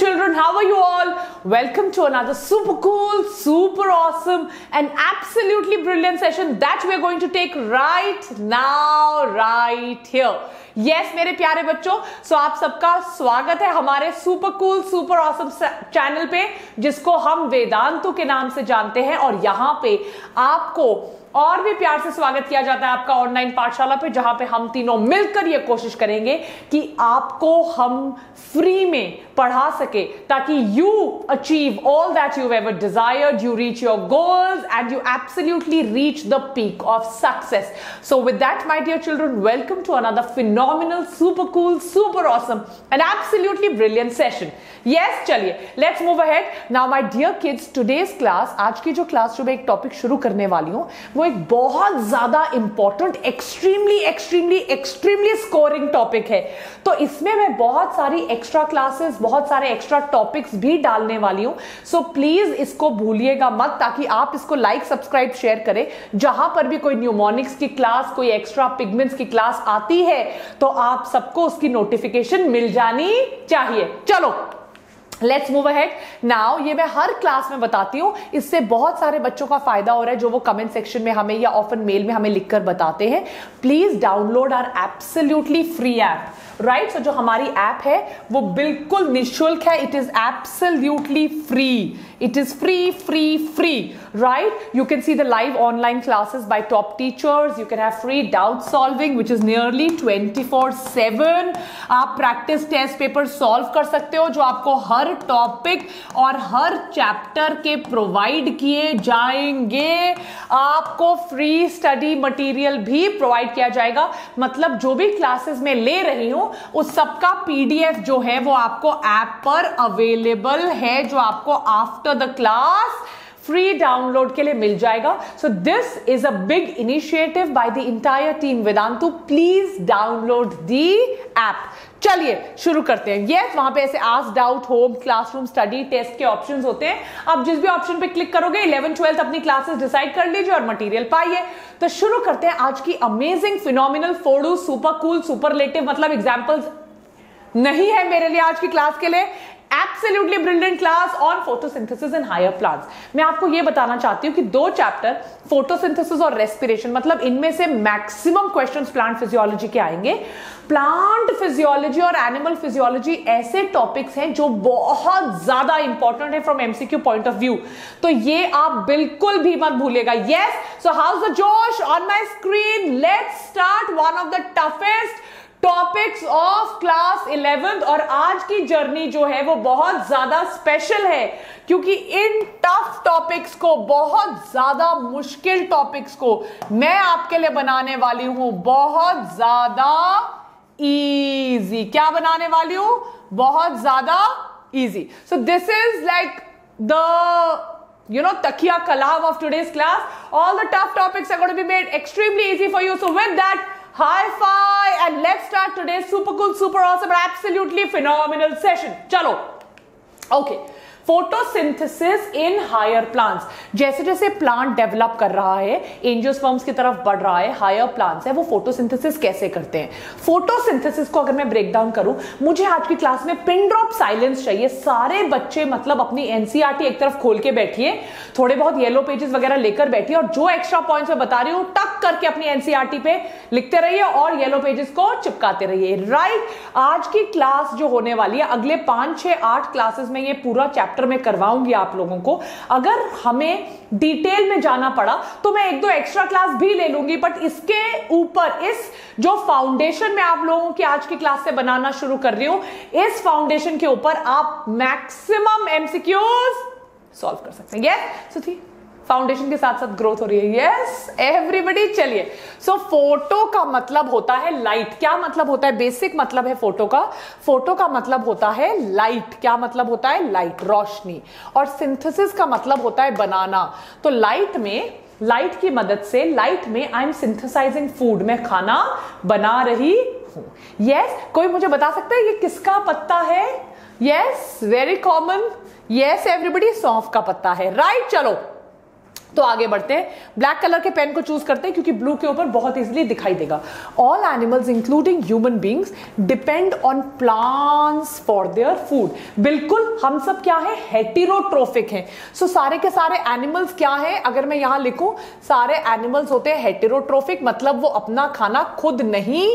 children, how are you all? Welcome to another super cool, super awesome, and absolutely brilliant session that we are going to take right now, right here. Yes मेरे प्यारे बच्चों so आप सबका स्वागत है हमारे super cool super awesome channel पे जिसको हम वेदांतु के नाम से जानते हैं और यहाँ पे आपको और भी प्यार से स्वागत किया जाता है आपका ऑनलाइन पाठशाला पे, जहाँ पे हम तीनों मिलकर ये कोशिश करेंगे कि आपको हम फ्री में पढ़ा सके, ताकि you achieve all that you ever desired you reach your goals and you absolutely reach the peak of success so with that my dear children welcome to another phenomenal super cool super awesome and absolutely brilliant session yes चलिए let's move ahead now my dear kids today's class आज की जो class जो मैं एक topic शुरू करने वाली हूँ वो एक बहुत ज़्यादा important extremely extremely extremely scoring topic है। तो इसमें मैं बहुत सारी एक्स्ट्रा क्लासेस बहुत सारे एक्स्ट्रा टॉपिक्स भी डालने वाली हूँ। सो प्लीज़ इसको भूलिएगा मत, ताकि आप इसको लाइक सब्सक्राइब शेयर करें। जहाँ पर भी कोई न्यूमोनिक्स की क्लास कोई एक्स्ट्रा पिगमेंट्स की क्लास आती है तो आप सबको उसकी नोटिफिकेशन मिल जानी चाहिए। चलो। लेट्स मूव अहेड नाउ ये मैं हर क्लास में बताती हूँ। इससे बहुत सारे बच्चों का फ़ायदा हो रहा है जो वो कमेंट सेक्शन में हमें या ऑफन मेल में हमें लिखकर बताते हैं। Please download are absolutely free app right so जो हमारी ऐप है, वो बिल्कुल निःशुल्क है. It is absolutely free it is free free free. Right? You can see the live online classes by top teachers. You can have free doubt solving, which is nearly 24 7 आप practice test paper solve कर सकते हो, जो आपको हर topic और हर chapter के provide किए जाएँगे. आपको फ्री स्टडी मटेरियल भी प्रोवाइड किया जाएगा. मतलब जो भी क्लासेस में ले रही हूँ उस सबका पीडीएफ जो है वो आपको ऐप पर अवेलेबल है, जो आपको after the class free download के लिए मिल जाएगा। So this is a big initiative by the entire team Vedantu please download the app चलिए शुरू करते हैं। यस वहाँ पे ऐसे आज doubt home classroom study test के ऑप्शंस होते हैं। आप जिस भी ऑप्शन पे क्लिक करोगे इलेवन ट्वेल्थ अपनी क्लासेस डिसाइड कर लीजिए और मटेरियल पाइए। तो शुरू करते हैं आज की अमेजिंग फिनोमिनल फोडू सुपर कूल सुपर सुपरलेटिव मतलब एग्जाम्पल्स नहीं है मेरे लिए आज की क्लास के लिए। Absolutely brilliant class on photosynthesis in higher plants मैं आपको यह बताना चाहती हूँ कि दो चैप्टर फोटोसिंथेसिस और रेस्पिरेशन मतलब इनमें से मैक्सिमम क्वेश्चंस प्लांट फिजियोलॉजी के आएँगे। प्लांट फिजियोलॉजी और एनिमल फिजियोलॉजी ऐसे टॉपिक्स हैं जो बहुत ज़्यादा इंपॉर्टेंट है from MCQ point of view तो ये आप बिल्कुल भी मत भूलेगा yes so how's the josh on my screen let's start one of the toughest topics of class eleventh और आज की जर्नी जो है वो बहुत ज़्यादा स्पेशल है, क्योंकि इन टफ टॉपिक्स को, बहुत ज़्यादा मुश्किल टॉपिक्स को मैं आपके लिए बनाने वाली हूँ। बहुत ज़्यादा इजी क्या बनाने वाली हूँ? बहुत ज़्यादा easy so this is like the you know takia kalam of today's class. All the tough topics are going to be made extremely easy for hi fi and let's start today super cool super awesome absolutely phenomenal session. Chalo. Okay. Photosynthesis in higher plants. जैसे जैसे plant develop कर रहा है, angiosperms की तरफ़ बढ़ रहा है, हायर प्लांट्स है, वो फोटोसिंथेसिस कैसे करते हैं? फोटोसिंथेसिस को अगर मैं ब्रेक डाउन करूँ, मुझे आज की क्लास में पिन ड्रॉप साइलेंस चाहिए। सारे बच्चे मतलब अपनी एनसीआरटी एक तरफ़ खोल के बैठिए, थोड़े बहुत येलो पेजेस वगैरह लेकर बैठिए और जो एक्स्ट्रा पॉइंट्स मैं बता रही हूँ, टक करके अपनी एनसीआरटी पे लिखते रहिए और येलो पेजेस को चिपकाते रहिए। राइट आज की क्लास जो होने वाली है, अगले पाँच, छह, आठ क्लासेस में ये पूरा चैप्टर चैप्टर में करवाऊँगी आप लोगों को। अगर हमें डिटेल में जाना पड़ा तो मैं एक दो एक्स्ट्रा क्लास भी ले लूँगी बट इसके ऊपर, इस जो फाउंडेशन में आप लोगों की आज की क्लास से बनाना शुरू कर रही हूँ, इस फाउंडेशन के ऊपर आप मैक्सिमम एमसीक्यूज सॉल्व कर सकते हैं। यस सुथी फाउंडेशन के साथ साथ ग्रोथ हो रही है। यस एवरीबडी चलिए। सो फ़ोटो का मतलब होता है लाइट क्या मतलब होता है? बेसिक मतलब है फ़ोटो का। फ़ोटो का मतलब होता है लाइट क्या मतलब होता है? लाइट रोशनी। और सिंथेसिस का मतलब होता है बनाना तो लाइट में लाइट की मदद से लाइट में आई एम सिंथेसाइजिंग फ़ूड मैं खाना बना रही हूँ। यस yes, कोई मुझे बता सकता है ये किसका पत्ता है? Yes very common yes everybody सौंफ का पत्ता है। Right right? चलो। तो आगे बढ़ते हैं। ब्लैक कलर के पेन को चूज़ करते हैं क्योंकि ब्लू के ऊपर बहुत इजीली दिखाई देगा। All animals including human beings depend on plants for their food बिल्कुल हम सब क्या है? हेटेरोट्रोफिक हैं। सो so, सारे के सारे एनिमल्स क्या है? अगर मैं यहाँ लिखूं सारे एनिमल्स होते हैं हेटेरोट्रोफिक मतलब वो अपना खाना खुद नहीं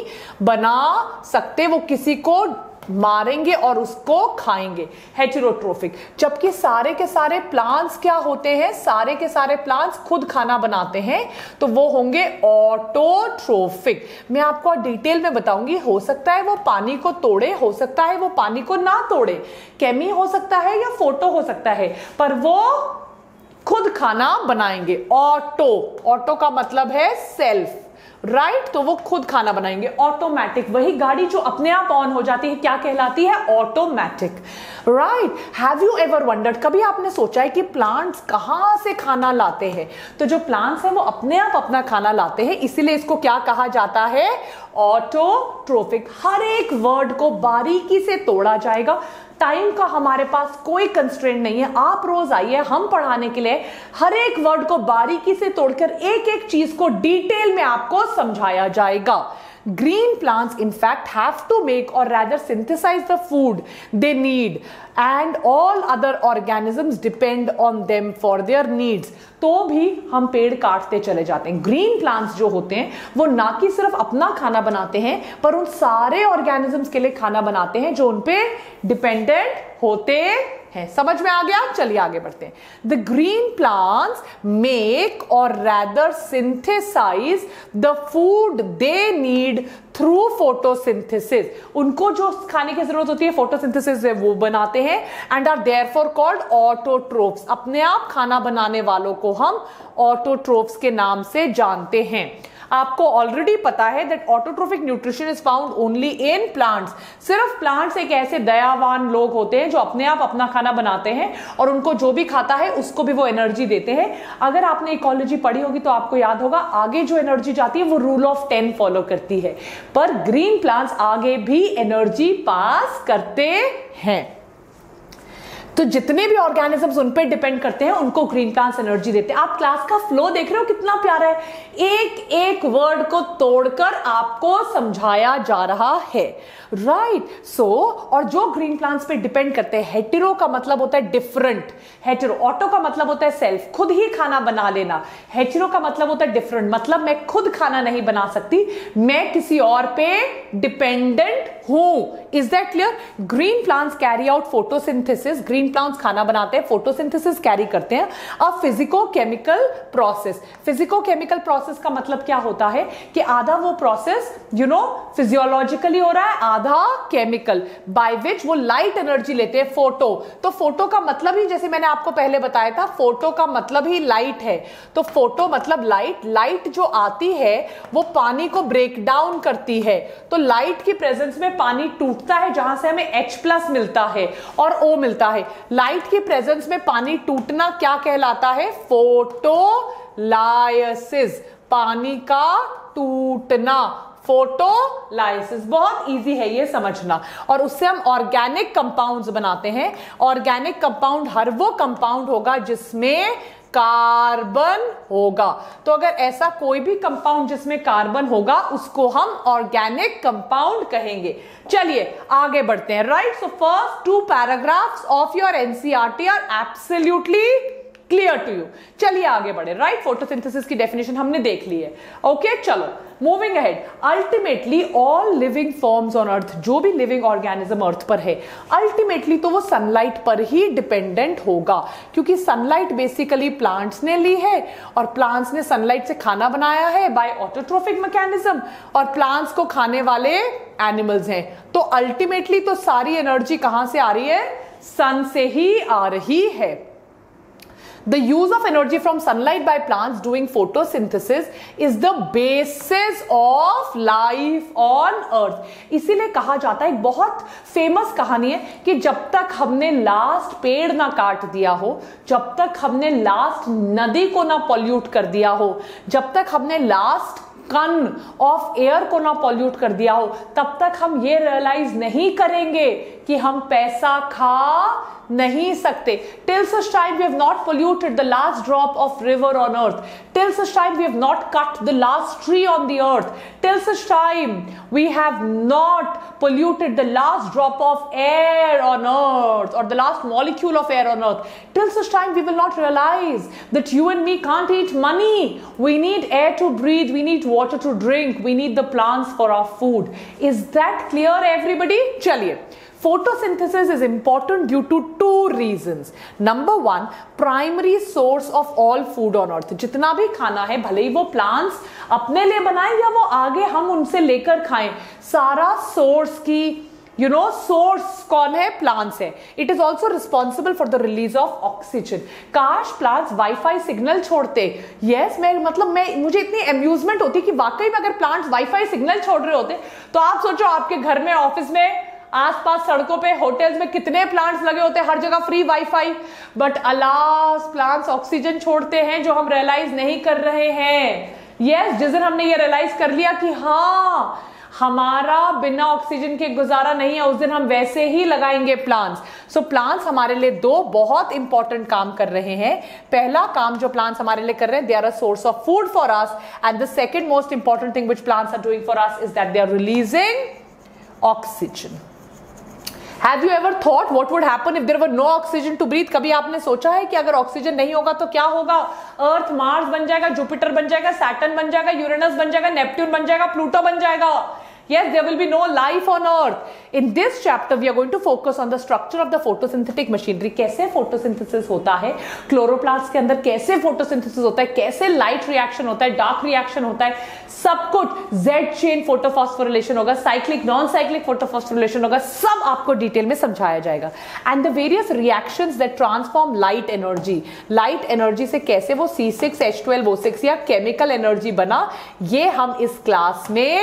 बना सकते वो किसी को मारेंगे और उसको खाएँगे हेटेरोट्रोफिक जबकि सारे के सारे प्लांट्स क्या होते हैं? सारे के सारे प्लांट्स खुद खाना बनाते हैं तो वो होंगे ऑटोट्रोफिक मैं आपको डिटेल में बताऊँगी, हो सकता है वो पानी को तोड़े, हो सकता है वो पानी को ना तोड़े। केमी हो सकता है या फ़ोटो हो सकता है, पर वो खुद खाना बनाएँगे। ऑटो ऑटो का मतलब है सेल्फ राइट right? तो वो खुद खाना बनाएँगे। ऑटोमैटिक वही गाड़ी जो अपने आप ऑन हो जाती है, क्या कहलाती है? Automatic right have you ever wondered कभी आपने सोचा है कि प्लांट्स कहाँ से खाना लाते हैं? तो जो प्लांट्स हैं, वो अपने आप अपना खाना लाते हैं, इसीलिए इसको क्या कहा जाता है? ऑटोट्रोफिक। हर एक वर्ड को बारीकी से तोड़ा जाएगा। टाइम का हमारे पास कोई कंस्ट्रेंट नहीं है। आप रोज आइए, हम पढ़ाने के लिए। हर एक वर्ड को बारीकी से तोड़कर एक एक चीज़ को डिटेल में आपको समझाया जाएगा। Green plants in fact have to make or rather synthesize the food they need and all other organisms depend on them for their needs तो भी हम पेड़ काटते चले जाते हैं ग्रीन प्लांट्स जो होते हैं वो ना कि सिर्फ़ अपना खाना बनाते हैं पर उन सारे ऑर्गेनिजम्स के लिए खाना बनाते हैं जो उन पे डिपेंडेंट होते है। समझ में आ गया? चलिए आगे बढ़ते हैं। The green plants make or rather synthesise the food they need through photosynthesis उनको जो खाने की ज़रूरत होती है फोटोसिंथेसिस वो बनाते हैं and are therefore called autotrophs अपने आप खाना बनाने वालों को हम ऑटोट्रोप्स के नाम से जानते हैं। आपको ऑलरेडी पता है that autotrophic nutrition is found only in plants सिर्फ़ प्लांट्स एक ऐसे दयावान लोग होते हैं जो अपने आप अपना खाना बनाते हैं और उनको जो भी खाता है उसको भी वो एनर्जी देते हैं। अगर आपने इकोलॉजी पढ़ी होगी तो आपको याद होगा, आगे जो एनर्जी जाती है वो रूल ऑफ़ टेन फॉलो करती है। पर ग्रीन प्लांट्स आगे भी एनर्जी पास करते हैं। तो जितने भी ऑर्गेनिजम्स उन पर डिपेंड करते हैं, उनको ग्रीन प्लांट्स एनर्जी देते हैं। आप क्लास का फ्लो देख रहे हो, कितना प्यारा है। एक एक वर्ड को तोड़कर आपको समझाया जा रहा है। राइट. सो और जो ग्रीन प्लांट्स पे डिपेंड करते हैं हेटेरो का मतलब होता है डिफरेंट हेटेरो ऑटो का मतलब होता है सेल्फ खुद ही खाना बना लेना. हेटेरो का मतलब होता है डिफरेंट मतलब मैं खुद खाना नहीं बना सकती. मैं किसी और पे डिपेंडेंट हूँ. Is that clear green plants carry out photosynthesis green plants खाना बनाते हैं फोटोसिंथेसिस कैरी करते हैं. अब physico chemical process physico chemical process का मतलब क्या होता है? कि आधा वो प्रोसेस यू नो फिजियोलॉजिकली हो रहा है आधा केमिकल बाय विच वो लाइट एनर्जी लेते हैं फ़ोटो तो फ़ोटो का मतलब ही, जैसे मैंने आपको पहले बताया था फ़ोटो का मतलब ही लाइट है। तो फ़ोटो मतलब लाइट लाइट जो आती है, वो पानी को ब्रेक डाउन करती है। तो लाइट की प्रेजेंस में पानी टूटता है, जहाँ से हमें H प्लस मिलता है और O मिलता है। लाइट की प्रेजेंस में पानी टूटना क्या कहलाता है? फ़ोटो लायसिस पानी का टूटना। फोटोलाइसिस बहुत इजी है ये समझना। और उससे हम ऑर्गेनिक कंपाउंड्स बनाते हैं। ऑर्गेनिक कंपाउंड हर वो कंपाउंड होगा जिसमें कार्बन होगा। तो अगर ऐसा कोई भी कंपाउंड जिसमें कार्बन होगा, उसको हम ऑर्गेनिक कंपाउंड कहेंगे। चलिए, आगे बढ़ते हैं। Right so first two paragraphs of your NCERT are absolutely clear to you चलिए आगे बढ़े। राइट फोटोसिंथेसिस की डेफिनेशन हमने देख ली है। ओके okay, चलो moving ahead ultimately all living forms on earth जो भी लिविंग ऑर्गेनिज्म अर्थ पर है अल्टीमेटली तो वो सनलाइट पर ही डिपेंडेंट होगा। क्योंकि सनलाइट बेसिकली प्लांट्स ने ली है और प्लांट्स ने सनलाइट से खाना बनाया है बाय ऑटोट्रोफिक मैकेनिज्म और प्लांट्स को खाने वाले एनिमल्स हैं। तो अल्टीमेटली तो सारी एनर्जी कहाँ से आ रही है? सन से ही आ रही है। The use of energy from sunlight by plants doing photosynthesis is the basis of life on earth. इसीलिए कहा जाता है, एक बहुत फ़ेमस कहानी है कि जब तक हमने लास्ट पेड़ ना काट दिया हो, जब तक हमने लास्ट नदी को ना पॉल्यूट कर दिया हो, जब तक हमने लास्ट कन ऑफ़ एयर को ना पॉल्यूट कर दिया हो, तब तक हम ये रियलाइज़ नहीं करेंगे कि हम पैसा खा नहीं सकते till such time we have not polluted the last drop of river on earth till such time we have not cut the last tree on the earth till such time we have not polluted the last drop of air on earth or the last molecule of air on earth till such time we will not realize that you and me can't eat money we need air to breathe we need water to drink we need the plants for our food is that clear everybody chaliye photosynthesis is important due to two reasons. Number one primary source of all food on earth. जितना भी खाना है भले ही वो plants अपने लिए बनाए या वो आगे हम उनसे लेकर खाएँ सारा सोर्स की यू नो सोर्स कौन है? प्लांट्स है. It is also responsible for the release of oxygen काश प्लांट्स वाईफाई सिग्नल छोड़ते. यस yes, मैं मतलब मैं मुझे इतनी अम्यूजमेंट होती कि वाकई में अगर प्लांट्स वाईफाई सिग्नल छोड़ रहे होते तो आप सोचो आपके घर में ऑफ़िस में आसपास सड़कों पे होटल्स में कितने प्लांट्स लगे होते हैं? हर जगह free wifi but alas plants oxygen छोड़ते हैं जो हम रियलाइज़ नहीं कर रहे हैं। यस yes, जिस दिन हमने ये रियलाइज़ कर लिया कि हाँ हमारा बिना ऑक्सीजन के गुजारा नहीं है उस दिन हम वैसे ही लगाएँगे प्लांट्स सो प्लांट्स हमारे लिए दो बहुत इंपॉर्टेंट काम कर रहे हैं। पहला काम जो प्लांट्स हमारे लिए कर रहे हैं they are a source of food for us and the second most important thing which plants are doing for us is that they are releasing oxygen have you ever thought what would happen if there were no oxygen to breathe कभी आपने सोचा है कि अगर oxygen नहीं होगा तो क्या होगा? अर्थ मार्स बन जाएगा जुपिटर बन जाएगा सैटन बन जाएगा यूरेनस बन जाएगा नेपट्ट्यून बन जाएगा प्लूटो बन जाएगा। Yes, there will be no life on earth. In this chapter, we are going to focus on the structure of the photosynthetic machinery. कैसे photosynthesis होता है क्लोरोप्लास्ट के अंदर कैसे photosynthesis होता है कैसे light reaction होता है dark reaction होता है सब कुछ Z chain photophosphorilation होगा cyclic non cyclic photophosphorilation होगा सब आपको डिटेल में समझाया जाएगा and the various reactions that transform light energy light energy से कैसे वो C6H12O6 या केमिकल एनर्जी बना ये हम इस क्लास में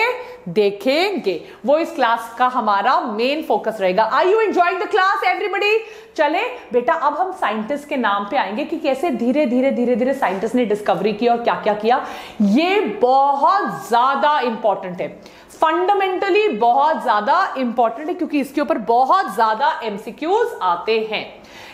देखेंगे वो इस क्लास का हमारा मेन फोकस रहेगा। I you enjoying the class everybody चले। बेटा, अब हम साइंटिस्ट के नाम पे आएँगे कि कैसे धीरे धीरे धीरे धीरे साइंटिस्ट ने डिस्कवरी की और क्या क्या। किया ये बहुत ज़्यादा इंपॉर्टेंट है। फंडामेंटली बहुत ज़्यादा इंपॉर्टेंट है क्योंकि इसके ऊपर बहुत ज़्यादा एमसीक्यूज आते हैं।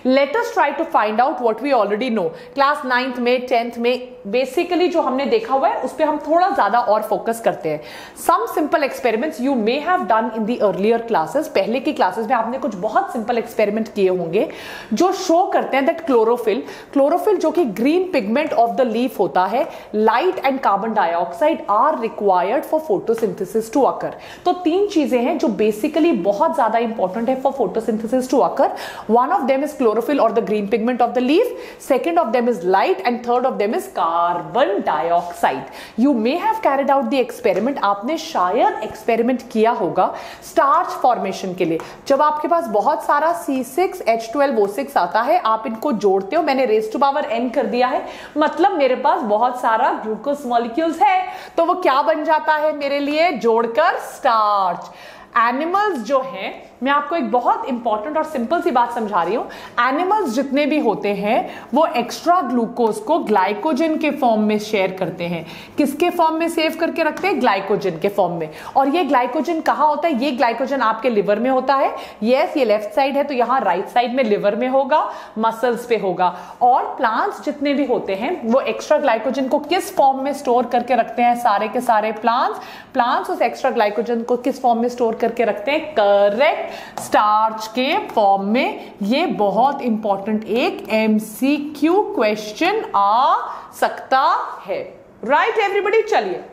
Let us try to find out what we already know class ninth में टेंथ में बेसिकली जो हमने देखा हुआ है, उस पर हम थोड़ा ज़्यादा और फोकस करते हैं। Some simple experiments you may have done in the earlier classes पहले की क्लासेस में आपने कुछ बहुत सिंपल एक्सपेरिमेंट किए होंगे, जो शो करते हैं दैट क्लोरोफिल क्लोरोफिल जो कि green pigment of the leaf होता है light and carbon dioxide are required for photosynthesis to occur तो तीन चीज़ें हैं जो बेसिकली बहुत ज़्यादा इंपॉर्टेंट है for photosynthesis to occur one of them is chlorophyll or the green pigment of the leaf. Second of them is light and third of them is carbon dioxide. You may have carried out the experiment. आपने शायद experiment किया होगा starch formation के लिए जब आपके पास बहुत सारा C6H12O6 आता है आप इनको जोड़ते हो मैंने रेस टू पावर n कर दिया है मतलब मेरे पास बहुत सारा ग्लूकोज मॉलिक्यूल्स है तो वो क्या बन जाता है मेरे लिए जोड़कर स्टार्च एनिमल्स जो हैं मैं आपको एक बहुत इंपॉर्टेंट और सिंपल सी बात समझा रही हूँ। एनिमल्स जितने भी होते हैं, वो एक्स्ट्रा ग्लूकोज को ग्लाइकोजन के फॉर्म में शेयर करते हैं। किसके फॉर्म में सेव करके रखते हैं? ग्लाइकोजन के फॉर्म में। और ये ग्लाइकोजन कहाँ होता है? ये ग्लाइकोजन आपके लिवर में होता है। यस ये लेफ़्ट साइड है तो यहाँ राइट साइड में लिवर में होगा मसल्स पे होगा। और प्लांट्स जितने भी होते हैं, वो एक्स्ट्रा ग्लाइकोजन को किस फॉर्म में स्टोर करके रखते हैं? सारे के सारे प्लांट्स प्लांट्स उस एक्स्ट्रा ग्लाइकोजन को किस फॉर्म में स्टोर करके रखते हैं? करेक्ट स्टार्च के फॉर्म में ये बहुत इंपॉर्टेंट एक एमसीक्यू क्वेश्चन आ सकता है। राइट एवरीबडी चलिए।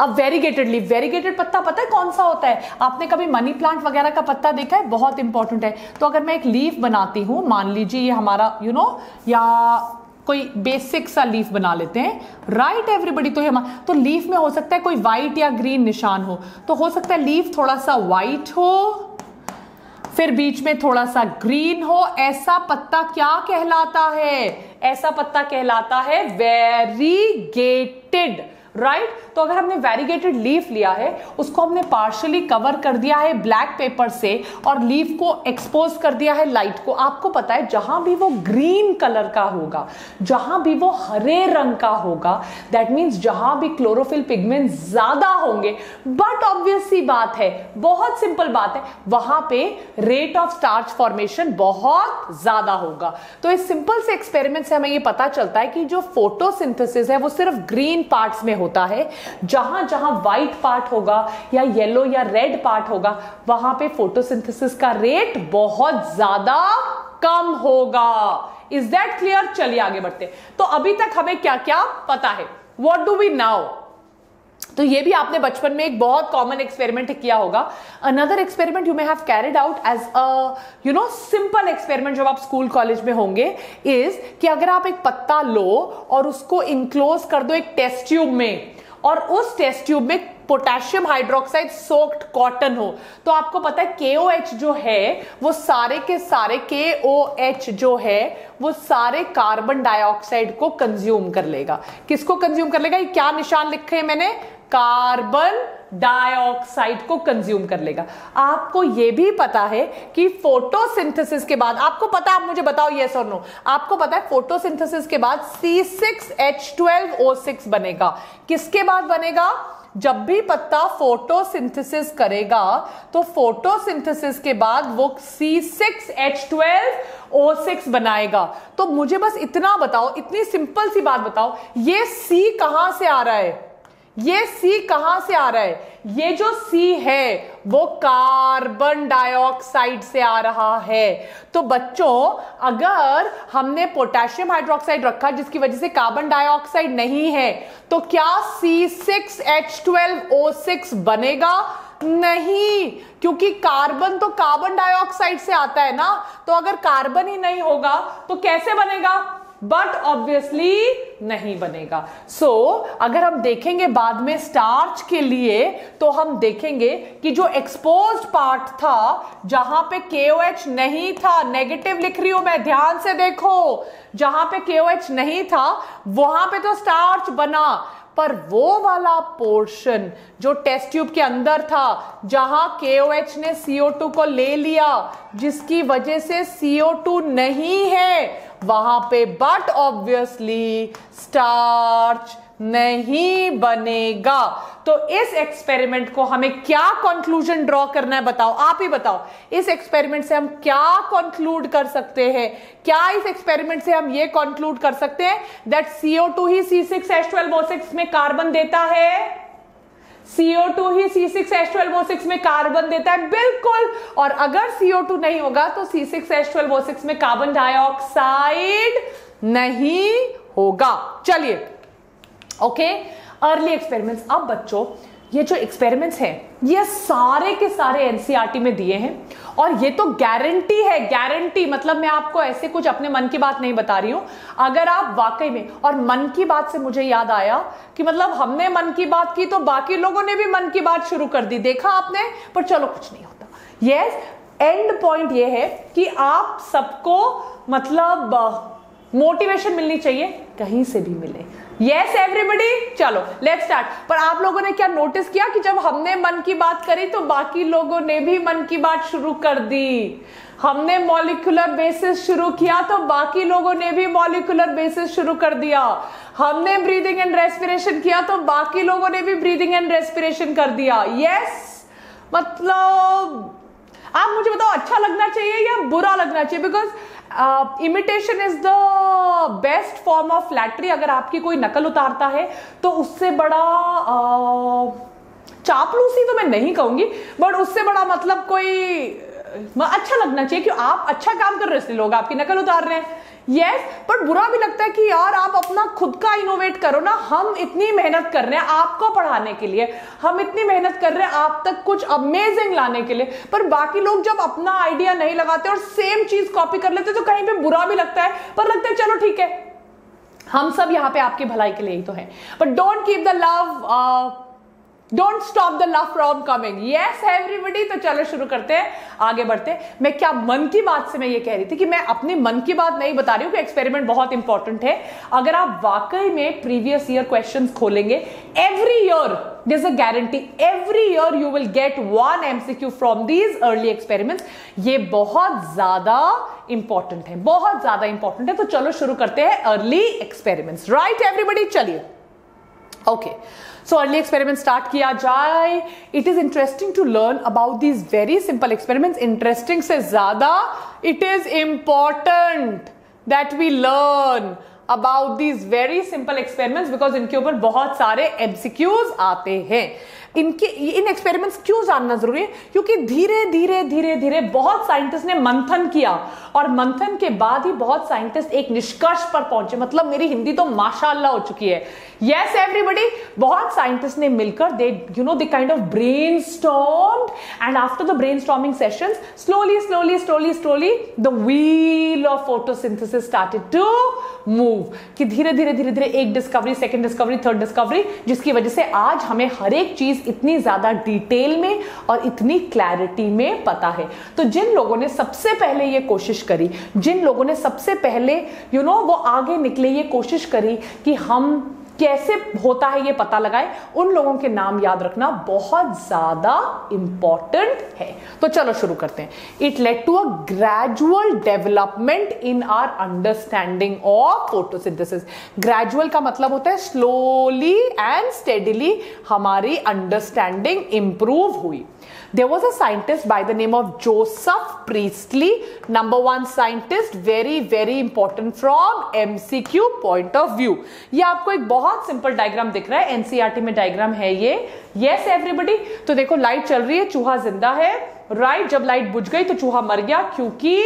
अब वेरीगेटेड लीफ वेरीगेटेड पत्ता पता है कौन सा होता है? आपने कभी मनी प्लांट वगैरह का पत्ता देखा है? बहुत इंपॉर्टेंट है। तो अगर मैं एक लीफ बनाती हूँ मान लीजिए ये हमारा यू you नो know, या कोई बेसिक सा लीफ बना लेते हैं। राइट right, एवरीबडी तो ये तो लीफ में हो सकता है कोई वाइट या ग्रीन निशान हो। तो हो सकता है लीफ थोड़ा सा वाइट हो फिर बीच में थोड़ा सा ग्रीन हो। ऐसा पत्ता क्या कहलाता है? ऐसा पत्ता कहलाता है वेरीगेटेड राइट right? तो अगर हमने वेरीगेटेड लीफ लिया है, उसको हमने पार्शली कवर कर दिया है ब्लैक पेपर से और लीफ को एक्सपोज कर दिया है लाइट को, आपको पता है जहाँ भी वो ग्रीन कलर का होगा, जहाँ भी वो हरे रंग का होगा दैट मीन्स जहाँ भी क्लोरोफिल पिगमेंट ज़्यादा होंगे बट ऑब्वियस सी बात है, बहुत सिंपल बात है, वहाँ पे रेट ऑफ़ स्टार्च फॉर्मेशन बहुत ज़्यादा होगा तो इस सिंपल से एक्सपेरिमेंट से हमें ये पता चलता है कि जो फोटोसिंथेसिस है वो सिर्फ़ ग्रीन पार्ट्स में होता है। जहाँ जहाँ व्हाइट पार्ट होगा या येलो या रेड पार्ट होगा, वहाँ पे फोटोसिंथेसिस का रेट बहुत ज़्यादा कम होगा। इज़ दैट क्लियर चलिए आगे बढ़ते। तो अभी तक हमें क्या क्या पता है? वॉट डू वी नाउ तो ये भी आपने बचपन में एक बहुत कॉमन एक्सपेरिमेंट किया होगा। Another experiment you may have carried out as a you know simple experiment जब आप स्कूल कॉलेज में होंगे इज़ कि अगर आप एक पत्ता लो और उसको इंक्लोज कर दो एक टेस्ट ट्यूब में और उस टेस्ट ट्यूब में पोटेशियम हाइड्रोक्साइड सोक्ड कॉटन हो तो आपको पता है के जो है, वो सारे के सारे के जो है, वो सारे कार्बन डाइऑक्साइड को कंज्यूम कर लेगा। किसको कंज्यूम कर लेगा? ये क्या निशान लिखे हैं मैंने? कार्बन डाइऑक्साइड को कंज्यूम कर लेगा। आपको यह भी पता है कि फोटोसिंथेसिस के बाद, आपको पता, आप मुझे बताओ यस और नो आपको पता है फोटोसिंथेसिस के बाद C6H12O6 बनेगा। किसके बाद बनेगा? जब भी पत्ता फोटोसिंथेसिस करेगा तो फोटोसिंथेसिस के बाद वो C6H12O6 बनाएगा। तो मुझे बस इतना बताओ, इतनी सिंपल सी बात बताओ, ये C कहाँ से आ रहा है? ये सी कहाँ से आ रहा है? ये जो सी है, वो कार्बन डाइऑक्साइड से आ रहा है। तो बच्चों, अगर हमने पोटेशियम हाइड्रोक्साइड रखा, जिसकी वजह से कार्बन डाइऑक्साइड नहीं है तो क्या C six H twelve O six बनेगा? नहीं, क्योंकि कार्बन तो कार्बन डाइऑक्साइड से आता है ना? तो अगर कार्बन ही नहीं होगा तो कैसे बनेगा? बट ऑब्वियसली नहीं बनेगा। सो so, अगर हम देखेंगे बाद में स्टार्च के लिए तो हम देखेंगे कि जो एक्सपोज पार्ट था जहाँ पे एच नहीं था नेगेटिव लिख रही हूँ मैं ध्यान से देखो। जहाँ पे के ओ एच नहीं था वहाँ पे तो स्टार्च बना। पर वो वाला पोर्शन जो टेस्ट ट्यूब के अंदर था जहाँ के ओ एच ने CO2 को ले लिया जिसकी वजह से CO2 नहीं है वहाँ पे बट ऑब्वियसली स्टार्च नहीं बनेगा। तो इस एक्सपेरिमेंट को हमें क्या कंक्लूजन ड्रॉ करना है बताओ, आप ही बताओ, इस एक्सपेरिमेंट से हम क्या कंक्लूड कर सकते हैं? क्या इस एक्सपेरिमेंट से हम ये कंक्लूड कर सकते हैं? दैट CO2 ही C6H12O6 में कार्बन देता है? CO2 ही C6H12O6 में कार्बन देता है, बिल्कुल। और अगर CO2 नहीं होगा तो C6H12O6 में कार्बन डाइऑक्साइड नहीं होगा। चलिए ओके अर्ली एक्सपेरिमेंट्स अब बच्चों ये जो एक्सपेरिमेंट्स हैं, ये सारे के सारे एनसीआरटी में दिए हैं और ये तो गारंटी है गारंटी मतलब मैं आपको ऐसे कुछ अपने मन की बात नहीं बता रही हूँ। अगर आप वाकई में, और मन की बात से मुझे याद आया कि मतलब हमने मन की बात की तो बाकी लोगों ने भी मन की बात शुरू कर दी, देखा आपने? पर चलो, कुछ नहीं होता। यस एंड पॉइंट ये है कि आप सबको मतलब मोटिवेशन मिलनी चाहिए, कहीं से भी मिले। यस एवरीबडी चलो लेट्स स्टार्ट पर आप लोगों ने क्या नोटिस किया कि जब हमने मन की बात करी तो बाकी लोगों ने भी मन की बात शुरू कर दी? हमने मॉलिकुलर बेसिस शुरू किया तो बाकी लोगों ने भी मॉलिकुलर बेसिस शुरू कर दिया. हमने ब्रीदिंग एंड रेस्पिरेशन किया तो बाकी लोगों ने भी ब्रीदिंग एंड रेस्पिरेशन कर दिया. Yes yes! मतलब आप मुझे बताओ अच्छा लगना चाहिए या बुरा लगना चाहिए? Because imitation is the best form of flattery अगर आपकी कोई नकल उतारता है तो उससे बड़ा uh, चापलूसी तो मैं नहीं कहूँगी बट उससे बड़ा मतलब कोई अच्छा लगना चाहिए क्यों आप अच्छा काम कर रहे हो इसलिए लोग आपकी नकल उतार रहे हैं। यस बट बुरा भी लगता है कि यार आप अपना खुद का इनोवेट करो ना, हम इतनी मेहनत कर रहे हैं आपको पढ़ाने के लिए, हम इतनी मेहनत कर रहे हैं आप तक कुछ अमेजिंग लाने के लिए, पर बाकी लोग जब अपना आइडिया नहीं लगाते और सेम चीज़ कॉपी कर लेते तो कहीं पे बुरा भी लगता है, पर लगता है चलो ठीक है। हम सब यहाँ पे आपकी भलाई के लिए ही तो है। But don't keep the love don't stop the love from coming yes everybody तो चलो शुरू करते हैं, आगे बढ़ते हैं। मैं क्या मन की बात से मैं ये कह रही थी कि मैं अपनी मन की बात नहीं बता रही हूँ कि एक्सपेरिमेंट बहुत इंपॉर्टेंट है। अगर आप वाकई में प्रीवियस ईयर क्वेश्चन खोलेंगे every year this a guarantee every year you will get one MCQ from these early experiments ये बहुत ज़्यादा इंपॉर्टेंट है, बहुत ज़्यादा इंपॉर्टेंट है। तो चलो शुरू करते हैं अर्ली एक्सपेरिमेंट्स राइट एवरीबडी चलिए। Okay so early experiment start किया जाए it is interesting to learn about these very simple experiment interesting से ज़्यादा it is important that we learn about these very simple experiments because इनके ऊपर बहुत सारे MCQs आते हैं इनके, इन एक्सपेरिमेंट्स क्यों जानना ज़रूरी है? क्योंकि धीरे धीरे धीरे धीरे बहुत साइंटिस्ट ने मंथन किया और मंथन के बाद ही बहुत साइंटिस्ट एक निष्कर्ष पर पहुँचे। मतलब मेरी हिंदी तो माशाल्लाह हो चुकी है। यस एवरीबडी बहुत साइंटिस्ट ने मिलकर they you know the kind of brain and after the brainstorming session slowly slowly slowly slowly the wheel of photosynthesis started to move कि धीरे धीरे धीरे धीरे एक discovery second discovery third discovery जिसकी वजह से आज हमें हर एक चीज़ इतनी ज़्यादा डिटेल में और इतनी क्लैरिटी में पता है। तो जिन लोगों ने सबसे पहले ये कोशिश करी जिन लोगों ने सबसे पहले यू you नो know, वो आगे निकले ये कोशिश करी कि हम कैसे होता है ये पता लगाए? उन लोगों के नाम याद रखना बहुत ज़्यादा इंपॉर्टेंट है। तो चलो शुरू करते हैं। It led to a gradual development in our understanding of photosynthesis gradual का मतलब होता है स्लोली एंड स्टेडिली हमारी अंडरस्टैंडिंग इंप्रूव हुई। There was a scientist by the name of Joseph Priestley, number one scientist, very very important from MCQ point of view. ये आपको एक बहुत सिंपल डायग्राम दिख रहा है एनसीईआरटी में डायग्राम है ये यस एवरीबडी तो देखो लाइट चल रही है चूहा ज़िंदा है राइट right? जब लाइट बुझ गई तो चूहा मर गया क्योंकि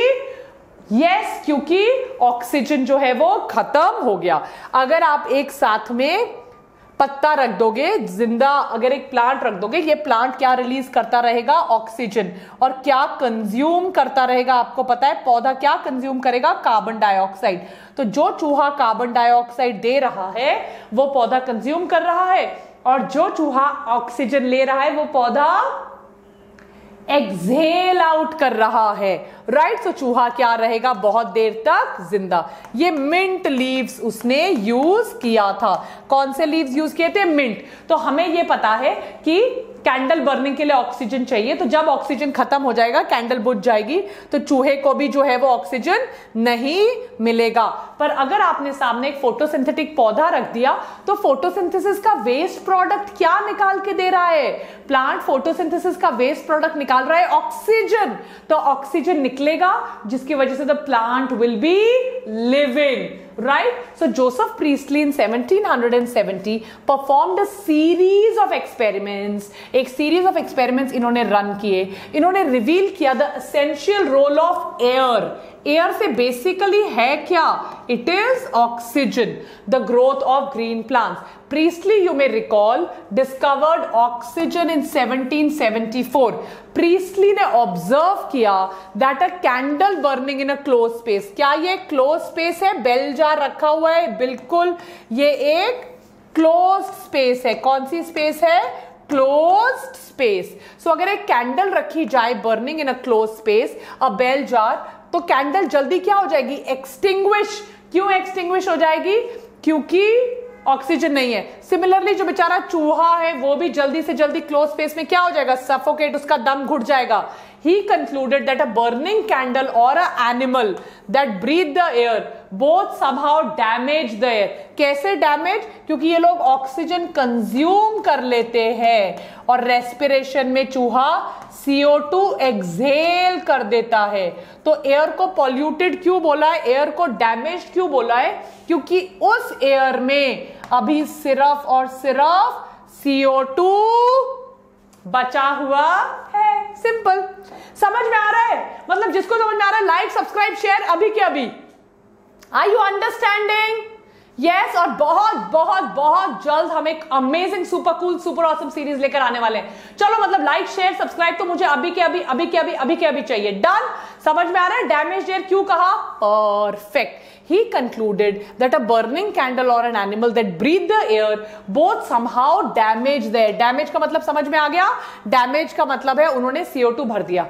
यस yes, क्योंकि ऑक्सीजन जो है वो खत्म हो गया अगर आप एक साथ में पत्ता रख दोगे, ज़िंदा अगर एक प्लांट रख दोगे, ये प्लांट क्या रिलीज़ करता रहेगा? ऑक्सीजन और क्या कंज्यूम करता रहेगा आपको पता है? पौधा क्या कंज्यूम करेगा? कार्बन डाइऑक्साइड तो जो चूहा कार्बन डाइऑक्साइड दे रहा है, वो पौधा कंज्यूम कर रहा है। और जो चूहा ऑक्सीजन ले रहा है, वो पौधा एक्सेल आउट कर रहा है राइट तो चूहा क्या रहेगा बहुत देर तक ज़िंदा। ये मिंट लीव्स उसने यूज़ किया था। कौन से लीव्स यूज़ किए थे? मिंट तो हमें ये पता है कि कैंडल बर्निंग के लिए ऑक्सीजन चाहिए। तो जब ऑक्सीजन खत्म हो जाएगा, कैंडल बुझ जाएगी तो चूहे को भी जो है वो ऑक्सीजन नहीं मिलेगा। पर अगर आपने सामने एक फोटोसिंथेटिक पौधा रख दिया तो फोटोसिंथेसिस का वेस्ट प्रोडक्ट क्या निकाल के दे रहा है? प्लांट फोटोसिंथेसिस का वेस्ट प्रोडक्ट निकाल रहा है ऑक्सीजन तो ऑक्सीजन निकलेगा, जिसकी वजह से the plant will be living right so joseph priestley in 1770 performed a series of experiments एक series of experiments इन्होंने run किए इन्होंने reveal किया the essential role of air air से बेसिकली है क्या? It is oxygen the growth of green plants Priestley you may recall discovered oxygen in 1774 Priestley ने observe किया that a candle burning in a close space क्या ये close space है? Bell jar रखा हुआ है, बिल्कुल। ये एक क्लोज स्पेस है। कौन सी स्पेस है? क्लोज स्पेस सो अगर एक कैंडल रखी जाए burning in a close space a bell jar तो कैंडल जल्दी क्या हो जाएगी? एक्सटिंग्विश क्यों एक्सटिंग्विश हो जाएगी? क्योंकि ऑक्सीजन नहीं है। सिमिलरली जो बेचारा चूहा है, वो भी जल्दी से जल्दी क्लोज स्पेस में क्या हो जाएगा? सफोकेट उसका दम घुट जाएगा। He concluded that a burning candle or a animal that breathe the air both somehow damage the air. कैसे डैमेज क्योंकि ये लोग ऑक्सीजन कंज्यूम कर लेते हैं। और रेस्पिरेशन में चूहा CO2 एक्सेल कर देता है। तो एयर को पॉल्यूटेड क्यों बोला है? एयर को डैमेज क्यों बोला है? क्योंकि उस एयर में अभी सिर्फ़ और सिर्फ़ CO2 बचा हुआ है। सिंपल समझ में आ रहा है? मतलब जिसको समझ में आ रहा है लाइक सब्सक्राइब शेयर अभी के अभी। आई यू अंडरस्टैंडिंग yes, और बहुत बहुत बहुत जल्द हम एक amazing super cool super awesome series लेकर आने वाले हैं। चलो मतलब लाइक शेयर सब्सक्राइब तो मुझे अभी के अभी अभी के अभी अभी के अभी चाहिए। डन समझ में आ रहा है? डैमेज एयर क्यों कहा? Perfect he concluded that a burning candle or an animal that breathed the air both somehow damage their damage का मतलब समझ में आ गया? डैमेज का मतलब है उन्होंने CO2 भर दिया।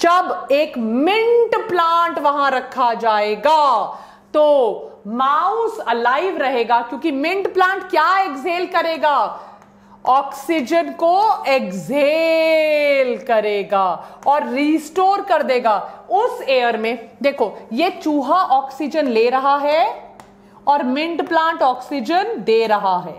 जब एक मिंट प्लांट वहाँ रखा जाएगा तो माउस अलाइव रहेगा, क्योंकि मिंट प्लांट क्या एक्सेल करेगा? ऑक्सीजन को एक्सेल करेगा और रिस्टोर कर देगा। उस एयर में, देखो, ये चूहा ऑक्सीजन ले रहा है और मिंट प्लांट ऑक्सीजन दे रहा है।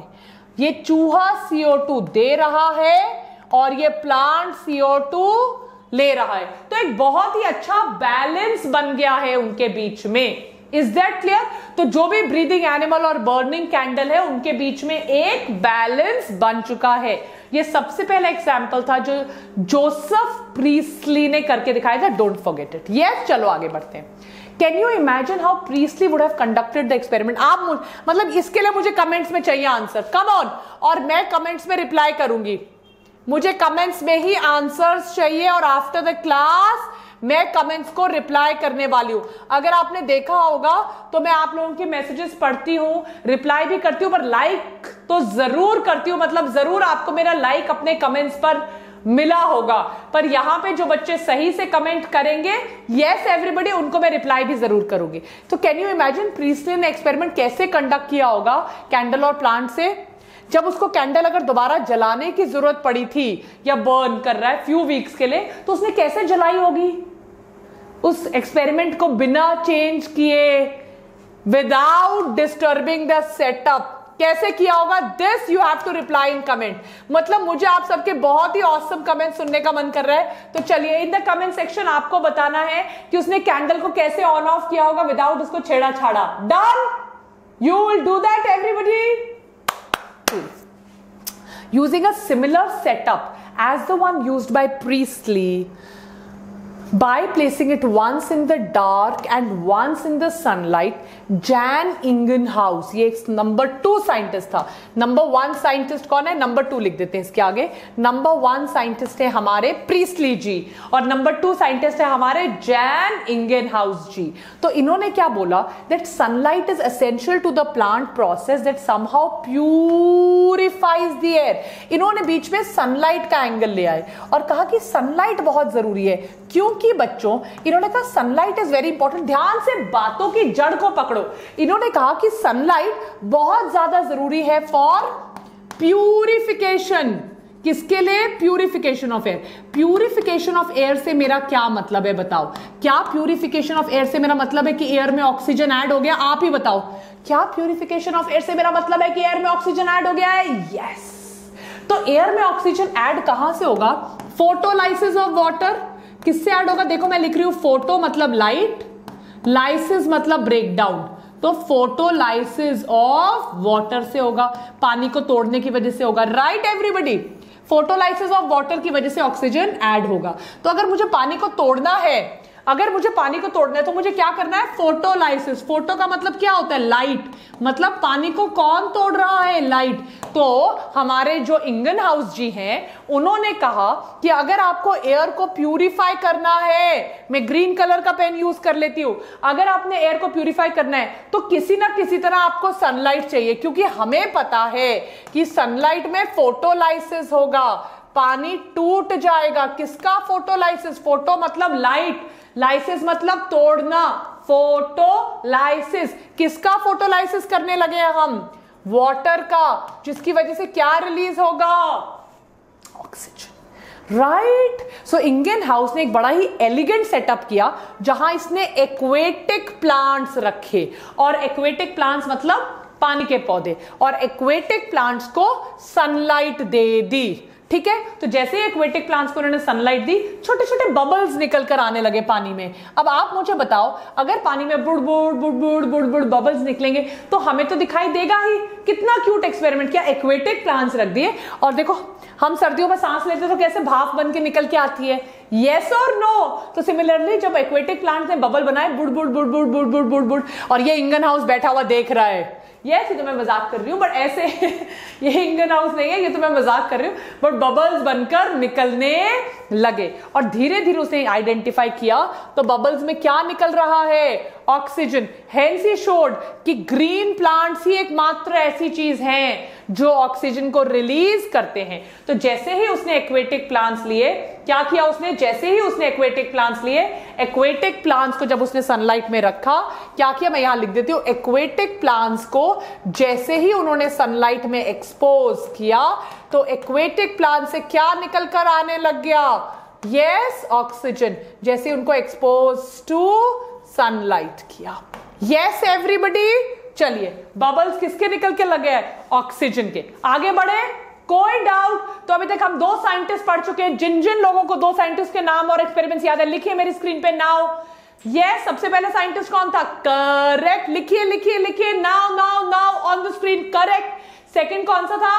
ये चूहा CO2 दे रहा है और ये प्लांट CO2 ले रहा है। तो एक बहुत ही अच्छा बैलेंस बन गया है उनके बीच में। इज़ दैट क्लियर तो जो भी ब्रीदिंग एनिमल और बर्निंग कैंडल है, उनके बीच में एक बैलेंस बन चुका है। ये सबसे पहला एग्ज़ाम्पल था जो जोसफ प्रीसली ने करके दिखाया था। डोंट फॉरगेट इट यस चलो आगे बढ़ते हैं। Can you imagine how Priestley would have conducted the experiment आप मतलब इसके लिए मुझे कमेंट्स में चाहिए आंसर कम ऑन और मैं कमेंट्स में रिप्लाई करूँगी। मुझे कमेंट्स में ही आंसर्स चाहिए और आफ्टर द क्लास मैं कमेंट्स को रिप्लाई करने वाली हूँ। अगर आपने देखा होगा तो मैं आप लोगों के मैसेजेस पढ़ती हूँ रिप्लाई भी करती हूँ, पर लाइक तो ज़रूर करती हूँ। मतलब ज़रूर आपको मेरा लाइक अपने कमेंट्स पर मिला होगा। पर यहाँ पे जो बच्चे सही से कमेंट करेंगे यस एवरीबडी उनको मैं रिप्लाई भी ज़रूर करूँगी। तो कैन यू इमेजिन प्रीस्टली ने एक्सपेरिमेंट कैसे कंडक्ट किया होगा कैंडल और प्लांट से? जब उसको कैंडल अगर दोबारा जलाने की ज़रूरत पड़ी थी या बर्न कर रहा है फ्यू वीक्स के लिए तो उसने कैसे जलाई होगी? उस एक्सपेरिमेंट को बिना चेंज किए विदाउट डिस्टर्बिंग द सेटअप कैसे किया होगा? This you have to reply in comment मतलब मुझे आप सबके बहुत ही औसम कमेंट सुनने का मन कर रहा है। तो चलिए इन द कमेंट सेक्शन आपको बताना है कि उसने कैंडल को कैसे ऑन ऑफ़ किया होगा विदाउट उसको छेड़ा छाड़ा। Done you will do that everybody using a similar setup as the one used by Priestley by placing it once in the dark and once in the sunlight Jan Ingenhousz ये एक number two scientist था। Number one scientist कौन है? Number two लिख देते हैं इसके आगे। नंबर वन साइंटिस्ट है हमारे प्रीस्ली जी और नंबर टू साइंटिस्ट है हमारे जैन इंगन हाउस जी। तो इन्होंने क्या बोला? That sunlight is essential to the plant process that somehow purifies the air इन्होंने बीच में सनलाइट का एंगल ले आए और कहा कि सनलाइट बहुत ज़रूरी है। क्योंकि बच्चों, इन्होंने कहा सनलाइट इज़ वेरी इंपॉर्टेंट ध्यान से बातों की जड़ को पकड़ो। इन्होंने कहा कि सनलाइट बहुत ज़्यादा ज़रूरी है फॉर प्यूरिफिकेशन किसके लिए? Purification of air purification of air से मेरा क्या मतलब है, बताओ? क्या प्यूरिफिकेशन ऑफ़ एयर से मेरा मतलब है कि एयर में ऑक्सीजन ऐड हो गया? आप ही बताओ। क्या प्यूरिफिकेशन ऑफ़ एयर से मेरा मतलब है कि एयर में ऑक्सीजन ऐड हो गया है? यस तो एयर में ऑक्सीजन ऐड कहाँ से होगा? फोटोलाइसिस ऑफ़ वाटर किससे ऐड होगा? देखो, मैं लिख रही हूँ फ़ोटो मतलब लाइट लाइसिस मतलब ब्रेकडाउन तो फोटोलाइसिस ऑफ़ वाटर से होगा, पानी को तोड़ने की वजह से होगा. Right everybody photolysis of water की वजह से ऑक्सीजन ऐड होगा. तो अगर मुझे पानी को तोड़ना है अगर मुझे पानी को तोड़ना है तो मुझे क्या करना है? फोटोलाइसिस फ़ोटो का मतलब क्या होता है? लाइट मतलब पानी को कौन तोड़ रहा है? लाइट तो हमारे जो इंगन हाउस जी हैं, उन्होंने कहा कि अगर आपको एयर को प्यूरिफाई करना है, मैं ग्रीन कलर का पेन यूज़ कर लेती हूँ। अगर आपने एयर को प्यूरिफाई करना है तो किसी ना किसी तरह आपको सनलाइट चाहिए, क्योंकि हमें पता है कि सनलाइट में फोटोलाइसिस होगा। पानी टूट जाएगा। किसका फोटोलाइसिस फ़ोटो मतलब लाइट लाइसिस मतलब तोड़ना फोटोलाइसिस किसका फोटोलाइसिस करने लगे हम? वाटर का, जिसकी वजह से क्या रिलीज़ होगा? Oxygen right so Ingenhousz ने एक बड़ा ही एलिगेंट सेटअप किया, जहाँ इसने एक्वेटिक प्लांट्स रखे। और एक्वेटिक प्लांट्स मतलब पानी के पौधे। और एक्वेटिक प्लांट्स को सनलाइट दे दी। ठीक है तो जैसे एक्वेटिक प्लांट्स को उन्होंने सनलाइट दी छोटे छोटे बबल्स निकल कर आने लगे पानी में अब आप मुझे बताओ अगर पानी में बुड़ बुड़ बुड़ बुड़ बुड़ बुड़ बबल्स निकलेंगे तो हमें तो दिखाई देगा ही कितना क्यूट एक्सपेरिमेंट किया एक्वेटिक प्लांट्स रख दिए और देखो हम सर्दियों में सांस लेते तो कैसे भाप बन के निकल के आती है येस और नो तो सिमिलरली जब एक्वेटिक प्लांट्स ने बबल बनाए बुड़ बुड़ बुड़ बुड़ बुड़ बुड़ बुड़ बुड़ और ये इंगन हाउस बैठा हुआ देख रहा है ये तो मैं मज़ाक कर रही हूँ बट ऐसे ये इंगन हाउस नहीं है, ये तो मैं मज़ाक कर रही हूँ बट बबल्स बनकर निकलने लगे। और धीरे धीरे उसने आइडेंटिफाई किया तो बबल्स में क्या निकल रहा है? ऑक्सीजन हेंस ही शोड कि ग्रीन प्लांट्स ही एकमात्र ऐसी चीज़ हैं जो ऑक्सीजन को रिलीज़ करते हैं। तो जैसे ही उसने एक्वेटिक प्लांट्स लिए क्या किया उसने? जैसे ही उसने एक्वेटिक प्लांट्स लिए एक्वेटिक प्लांट्स को जब उसने सनलाइट में रखा क्या किया? मैं यहाँ लिख देती हूँ एक्वेटिक प्लांट्स को जैसे ही उन्होंने सनलाइट में एक्सपोज किया तो एक्वेटिक प्लांट से क्या निकल कर आने लग गया? यस yes, ऑक्सीजन जैसे उनको एक्सपोज टू सनलाइट किया। यस एवरीबडी चलिए बबल्स किसके निकल के लगे हैं? ऑक्सीजन के। आगे बढ़े। कोई डाउट तो अभी तक हम दो साइंटिस्ट पढ़ चुके हैं। जिन जिन लोगों को दो साइंटिस्ट के नाम और एक्सपेरिमेंट्स याद है, लिखिए मेरी स्क्रीन पे नाउ यस सबसे पहले साइंटिस्ट कौन था? करेक्ट लिखिए लिखिए लिखिए। Now now now on the screen correct second कौन सा था?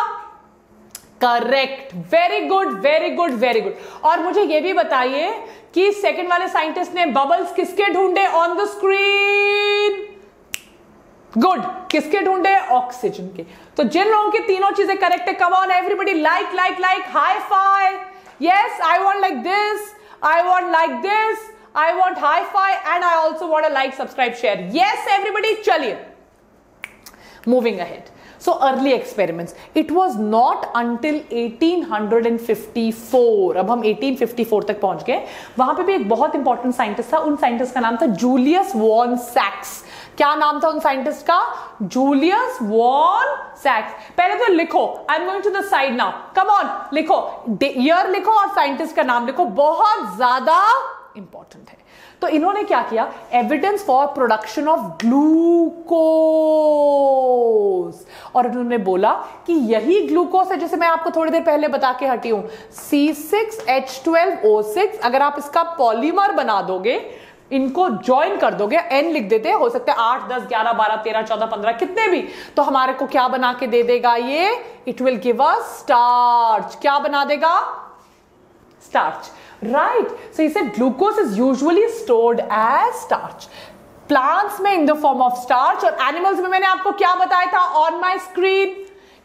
Correct very good very good very good और मुझे यह भी बताइए कि सेकंड वाले साइंटिस्ट ने बबल्स किसके ढूंढे ऑन द स्क्रीन गुड किसके ढूंढे? ऑक्सीजन के. तो जिन लोगों की तीनों चीज़ें करेक्ट है come on everybody like like like high five yes I want like this I want like this I want high five and I also want a like subscribe share yes everybody चलिए. Moving ahead So early experiments. It was not until 1854, अब हम 1854 तक पहुँच गए। वहाँ पे भी एक बहुत इंपॉर्टेंट साइंटिस्ट था। उन साइंटिस्ट का नाम था जूलियस वॉन सैक्स क्या नाम था उन साइंटिस्ट का? जूलियस वॉन सैक्स पहले तो लिखो। I am going to the side now come on लिखो। ईयर लिखो और साइंटिस्ट का नाम लिखो। बहुत ज़्यादा इंपॉर्टेंट है। तो इन्होंने क्या किया? Evidence for production of glucose और इन्होंने बोला कि यही ग्लूकोज है, जैसे मैं आपको थोड़ी देर पहले बता के हटी हूँ। C six H twelve O six अगर आप इसका पॉलीमर बना दोगे, इनको ज्वाइन कर दोगे एन लिख देते, हो सकता है आठ, दस, ग्यारह, बारह, तेरह, चौदह, पंद्रह, कितने भी तो हमारे को क्या बना के दे देगा ये? It will give a starch क्या बना देगा? Starch right. सो इसे glucose is usually stored as starch plants में in the form of starch और एनिमल्स में मैंने आपको क्या बताया था? ऑन माई स्क्रीन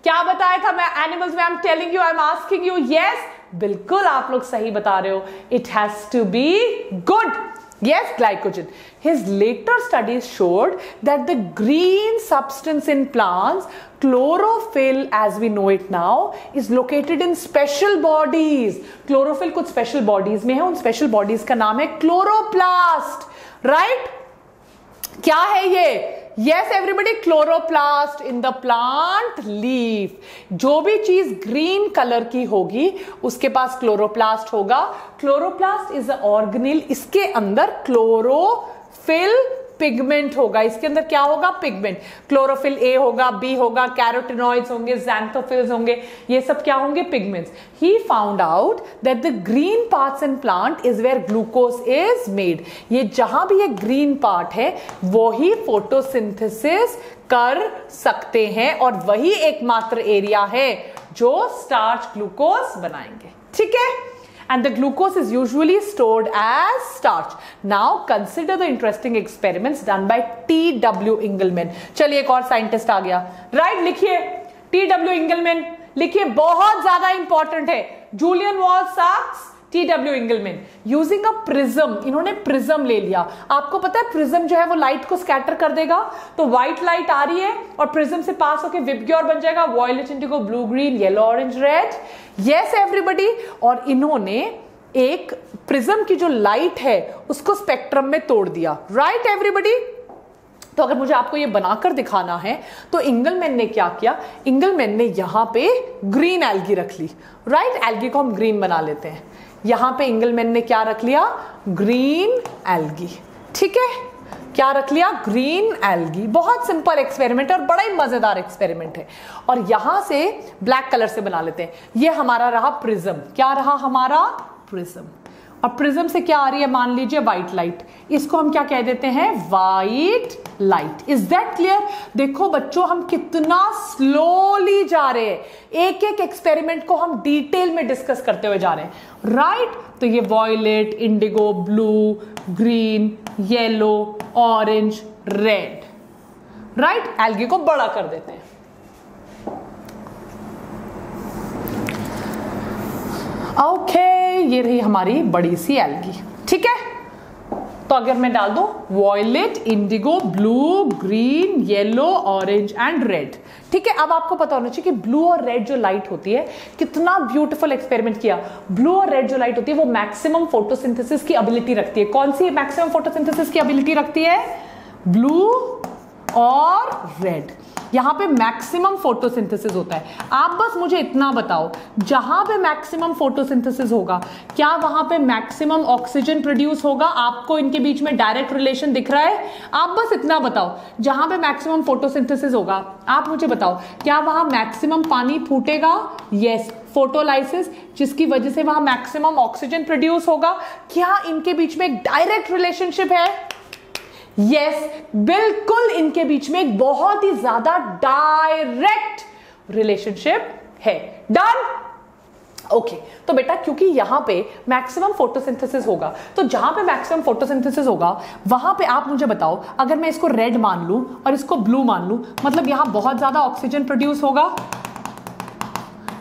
क्या बताया था मैं एनिमल्स में? I am telling you I am asking you yes बिल्कुल आप लोग सही बता रहे हो. It has to be good Yes, glycogen. His later studies showed that the green substance in plants, chlorophyll as we know it now, is located in special bodies. Chlorophyll कुछ special bodies में है उन special bodies का नाम है chloroplast. Right? क्या है ये yes everybody chloroplast in the plant leaf जो भी चीज़ ग्रीन कलर की होगी, उसके पास क्लोरोप्लास्ट होगा। क्लोरोप्लास्ट इज़ अ ऑर्गेनिल इसके अंदर क्लोरोफिल पिगमेंट होगा। इसके अंदर क्या होगा? पिगमेंट। क्लोरोफिल ए होगा बी होगा कैरोटिनॉइड्स होंगे जैंथोफिल्स होंगे, ये सब क्या होंगे? Pigments he found out that the green parts in plant is where glucose is made ये जहाँ भी ये ग्रीन पार्ट है वो ही फोटोसिंथेसिस कर सकते हैं और वही एकमात्र एरिया है जो स्टार्च ग्लूकोज बनाएँगे। ठीक है? and the glucose is usually stored as starch. Now consider the interesting experiments done by T.W. Engelman. चलिए एक और साइंटिस्ट आ गया राइट right, लिखिए टी डब्ल्यू इंगलमैन लिखिए बहुत ज्यादा इंपॉर्टेंट है Julian wall socks T W Engelmann using a prism इन्होंने प्रिज्म ले लिया। आपको पता है प्रिज्म जो है, वो लाइट को स्कैटर कर देगा। तो व्हाइट लाइट आ रही है, और प्रिज्म से पास होकर विपग्योर बन जाएगा। Violet indigo blue green yellow orange red yes everybody और इन्होंने एक प्रिज्म की जो लाइट है, उसको स्पेक्ट्रम में तोड़ दिया। राइट एवरीबडी तो अगर मुझे आपको ये बनाकर दिखाना है तो इंगलमैन ने क्या किया? इंगलमैन ने यहाँ पे ग्रीन एल्गी रख ली। Right right? एल्गी को हम ग्रीन बना लेते हैं। यहाँ पे इंगलमैन ने क्या रख लिया? ग्रीन एल्गी ठीक है? क्या रख लिया? ग्रीन एल्गी बहुत सिंपल एक्सपेरिमेंट है और बड़ा ही मज़ेदार एक्सपेरिमेंट है। और यहाँ से ब्लैक कलर से बना लेते हैं। ये हमारा रहा प्रिज्म क्या रहा हमारा? प्रिज्म और प्रिज्म से क्या आ रही है? मान लीजिए व्हाइट लाइट इसको हम क्या कह देते हैं? White light is that clear देखो बच्चों, हम कितना स्लोली जा रहे हैं। एक एक एक्सपेरिमेंट को हम डिटेल में डिस्कस करते हुए जा रहे हैं। राइट? तो ये violet indigo blue green yellow orange red right algae को बड़ा कर देते हैं। ओके okay, ये रही हमारी बड़ी सी एल्गी ठीक है? तो अगर मैं डाल दूँ violet indigo blue green yellow orange and red ठीक है, अब आपको पता होना चाहिए कि ब्लू और रेड जो लाइट होती है, कितना ब्यूटीफुल एक्सपेरिमेंट किया। ब्लू और रेड जो लाइट होती है, वो मैक्सिमम फोटोसिंथेसिस की एबिलिटी रखती है। कौन सी मैक्सिमम फोटोसिंथेसिस की एबिलिटी रखती है? ब्लू और रेड यहाँ पे मैक्सिमम फोटोसिंथेसिस होता है। आप बस मुझे इतना बताओ, जहाँ पे मैक्सिमम फोटोसिंथेसिस होगा, क्या वहाँ पे मैक्सिमम ऑक्सीजन प्रोड्यूस होगा? आपको इनके बीच में डायरेक्ट रिलेशन दिख रहा है? आप बस इतना बताओ, जहाँ पे मैक्सिमम फोटोसिंथेसिस होगा, आप मुझे बताओ, क्या वहाँ मैक्सिमम पानी फूटेगा? Yes yes. फोटोलाइसिस जिसकी वजह से वहाँ मैक्सिमम ऑक्सीजन प्रोड्यूस होगा। क्या इनके बीच में डायरेक्ट रिलेशनशिप है? यस yes, बिल्कुल इनके बीच में एक बहुत ही ज़्यादा डायरेक्ट रिलेशनशिप है। डन ओके okay, तो बेटा क्योंकि यहाँ पे मैक्सिमम फोटोसिंथेसिस होगा तो जहाँ पे मैक्सिमम फोटोसिंथेसिस होगा वहाँ पे आप मुझे बताओ अगर मैं इसको रेड मान लूँ और इसको ब्लू मान लूँ मतलब यहाँ बहुत ज़्यादा ऑक्सीजन प्रोड्यूस होगा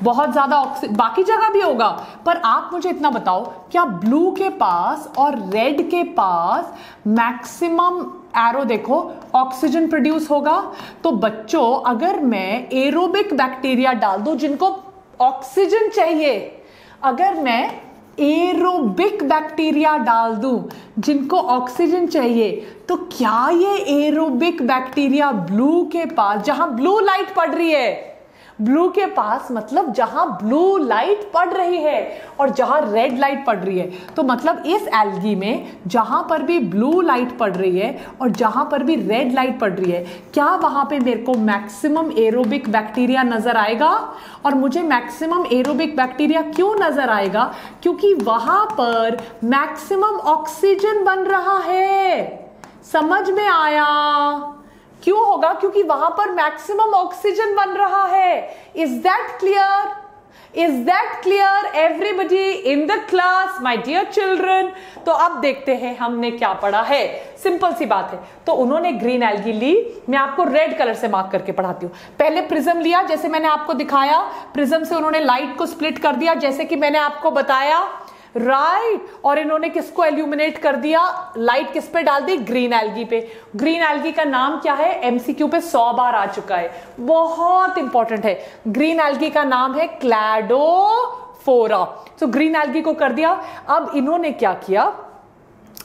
बहुत ज़्यादा ऑक्सीजन बाकी जगह भी होगा, पर आप मुझे इतना बताओ, क्या ब्लू के पास और रेड के पास मैक्सिमम एरो देखो ऑक्सीजन प्रोड्यूस होगा? तो बच्चों, अगर मैं एरोबिक बैक्टीरिया डाल दूँ, जिनको ऑक्सीजन चाहिए, अगर मैं एरोबिक बैक्टीरिया डाल दूँ, जिनको ऑक्सीजन चाहिए तो क्या ये एरोबिक बैक्टीरिया ब्लू के पास, जहाँ ब्लू लाइट पड़ रही है ब्लू के पास मतलब जहाँ ब्लू लाइट पड़ रही है और जहाँ रेड लाइट पड़ रही है। तो मतलब इस एल्गी में जहाँ पर भी ब्लू लाइट पड़ रही है और जहाँ पर भी रेड लाइट पड़ रही है, क्या वहाँ पे मेरे को मैक्सिमम एरोबिक बैक्टीरिया नज़र आएगा? और मुझे मैक्सिमम एरोबिक बैक्टीरिया क्यों नज़र आएगा? क्योंकि वहाँ पर मैक्सिमम ऑक्सीजन बन रहा है। समझ में आया? क्यों होगा? क्योंकि वहाँ पर मैक्सिमम ऑक्सीजन बन रहा है। Is that clear is that clear everybody in the class my dear children तो अब देखते हैं हमने क्या पढ़ा है। सिंपल सी बात है। तो उन्होंने ग्रीन एल्गी ली। मैं आपको रेड कलर से मार्क करके पढ़ाती हूँ। पहले प्रिज्म लिया, जैसे मैंने आपको दिखाया प्रिज्म से उन्होंने लाइट को स्प्लिट कर दिया, जैसे कि मैंने आपको बताया। Right right. और इन्होंने किसको एल्यूमिनेट कर दिया? लाइट किस पे डाल दी? ग्रीन एल्गी पे. ग्रीन एल्गी का नाम क्या है? एमसीक्यू पे सौ बार आ चुका है. बहुत इंपॉर्टेंट है. ग्रीन एल्गी का नाम है क्लैडोफोरा तो ग्रीन एल्गी को कर दिया. अब इन्होंने क्या किया?